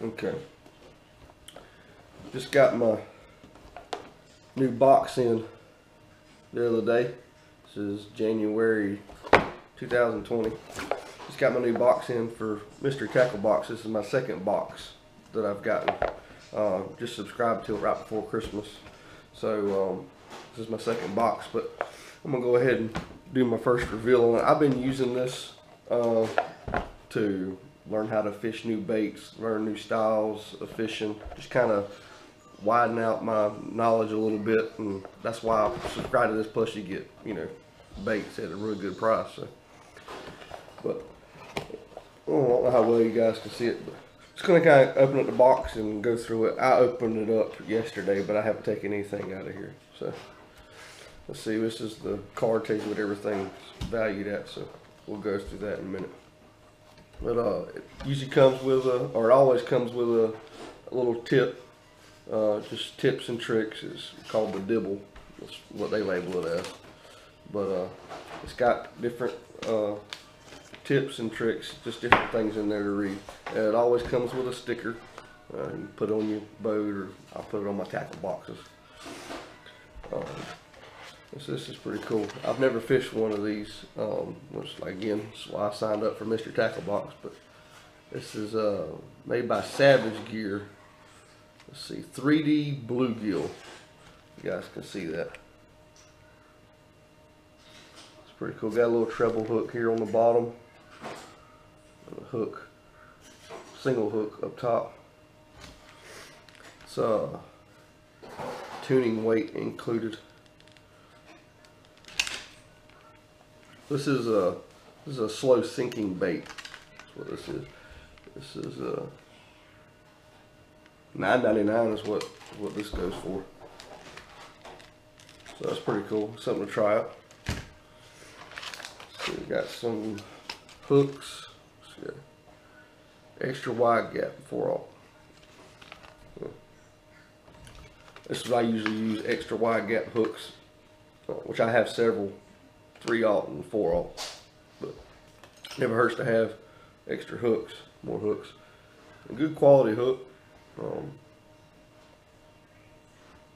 Okay. Just got my new box in the other day. This is January 2020. Just got my new box in for Mystery Tackle Box. This is my second box that I've gotten. Uh, just subscribed to it right before Christmas. So um, this is my second box, but I'm gonna go ahead and do my first reveal on it. I've been using this uh, to learn how to fish new baits, learn new styles of fishing, just kind of widen out my knowledge a little bit, and that's why I subscribe to this. Plus, you get you know baits at a really good price. So, but I don't know how well you guys can see it, but just gonna kind of open up the box and go through it. I opened it up yesterday, but I haven't taken anything out of here. So let's see. This is the card tells you what everything's valued at. So we'll go through that in a minute. But uh, it usually comes with a, or it always comes with a, a little tip. Uh, just tips and tricks. It's called the dibble. That's what they label it as. But uh, it's got different uh, tips and tricks, just different things in there to read. And it always comes with a sticker. Uh, you can put it on your boat, or I'll put it on my tackle boxes. So this is pretty cool. I've never fished one of these, um, which again, that's why I signed up for Mystery Tackle Box. But this is uh, made by Savage Gear. Let's see, 3D bluegill. You guys can see that. It's pretty cool. Got a little treble hook here on the bottom. And a hook, single hook up top. It's uh, tuning weight included. This is a this is a slow sinking bait. That's what this is. This is a ninety nine is what what this goes for. So that's pretty cool. Something to try out. So we got some hooks. Extra wide gap for all. This is what I usually use extra wide gap hooks, uh, which I have several three aught and four aught. But never hurts to have extra hooks, more hooks. A good quality hook. Um,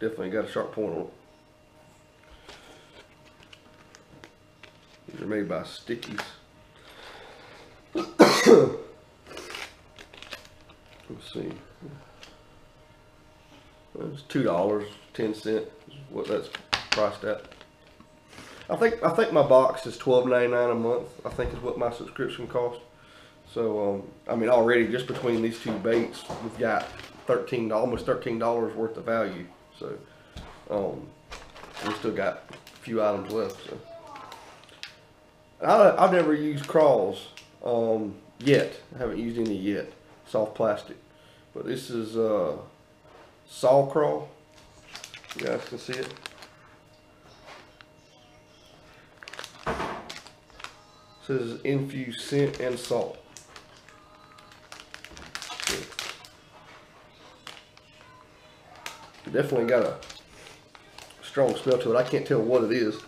definitely got a sharp point on it. These are made by Stickies. Let's see. It's two dollars ten cent is what that's priced at. I think I think my box is twelve ninety nine a month. I think is what my subscription cost. So um, I mean, already just between these two baits, we've got thirteen almost thirteen dollars worth of value. So um, we still got a few items left. So I, I've never used crawls um, yet. I haven't used any yet. Soft plastic, but this is uh, saw crawl. You guys can see it. Says infused scent and salt. Definitely got a strong smell to it. I can't tell what it is,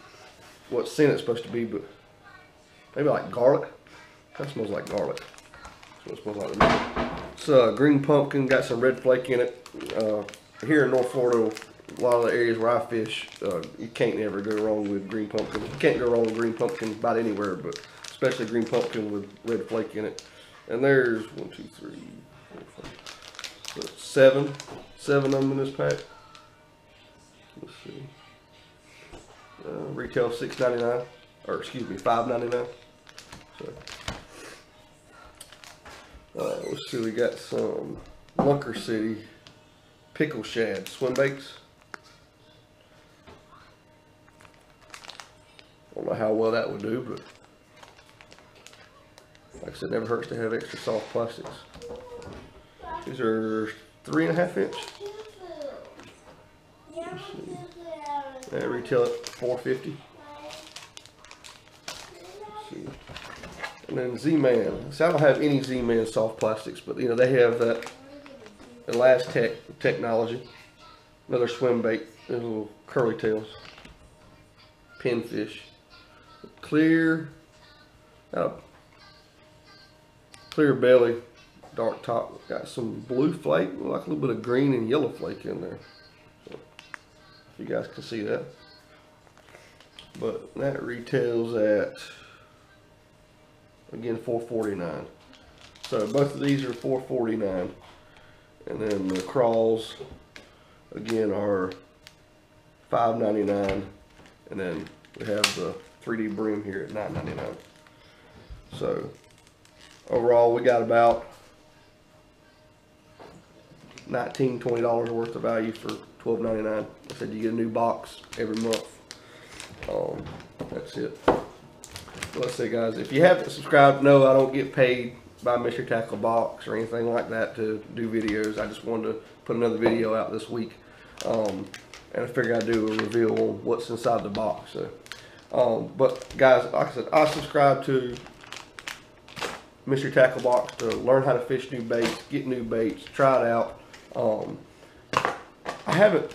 what scent it's supposed to be, but maybe like garlic. That smells like garlic. That's what it smells like to me. It's uh, green pumpkin, got some red flake in it. Uh, here in North Florida, a lot of the areas where I fish, uh, you can't ever go wrong with green pumpkin. You can't go wrong with green pumpkin about anywhere, but especially green pumpkin with red flake in it. And there's one, two, three, four, five, six, seven, seven of them in this pack. Let's see. Uh, retail six ninety nine, or excuse me, five ninety nine. So, uh, let's see. We got some Lunker City pickle shad swim baits. I don't know how well that would do, but like I said, never hurts to have extra soft plastics. These are three and a half inch. They retail at four fifty. And then Z-Man. See, I don't have any Z-Man soft plastics, but you know they have that ElaZtech technology. Another swim bait, little curly tails, pinfish, clear, uh, clear belly dark top. Got some blue flake, like a little bit of green and yellow flake in there. So, if you guys can see that. But that retails at again 449. So both of these are 449, and then the crawls again are 599, and then we have the 3D brim here at 999. So overall, we got about 19 20 dollars worth of value for 12.99. I said you get a new box every month. Um, that's it. Let's see, guys. If you haven't subscribed, no, I don't get paid by Mystery Tackle Box or anything like that to do videos. I just wanted to put another video out this week, um, and I figured I'd do a reveal on what's inside the box. So, um, but guys, like I said, I subscribe to Mystery Tackle Box to learn how to fish new baits, get new baits, try it out. Um, I haven't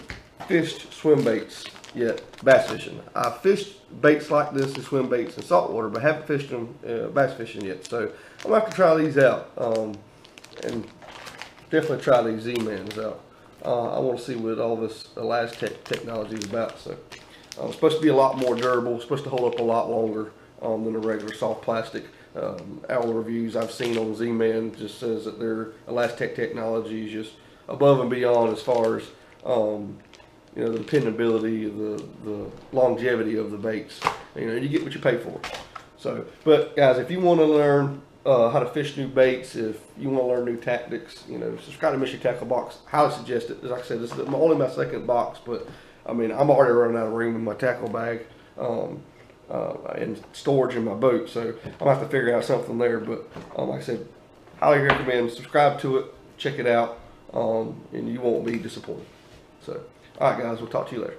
fished swim baits yet, bass fishing. I fished baits like this and swim baits in saltwater, but haven't fished them uh, bass fishing yet. So I'm gonna have to try these out um, and definitely try these Z-Mans out. Uh, I want to see what all this ElaZtech technology is about. So uh, it's supposed to be a lot more durable, supposed to hold up a lot longer um, than a regular soft plastic. Um, all reviews I've seen on Z-Man just says that their ElaZtech technology is just above and beyond as far as um, you know the dependability, the the longevity of the baits. You know, you get what you pay for. So, but guys, if you want to learn uh, how to fish new baits, if you want to learn new tactics, you know, subscribe to Mystery Tackle Box. Highly suggest it. As I said, this is only my second box, but I mean, I'm already running out of room in my tackle bag. Um, uh, and storage in my boat, so I'm gonna have to figure out something there. But um, like I said, highly recommend subscribe to it, check it out, um, and you won't be disappointed. So, all right, guys, we'll talk to you later.